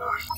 Ugh.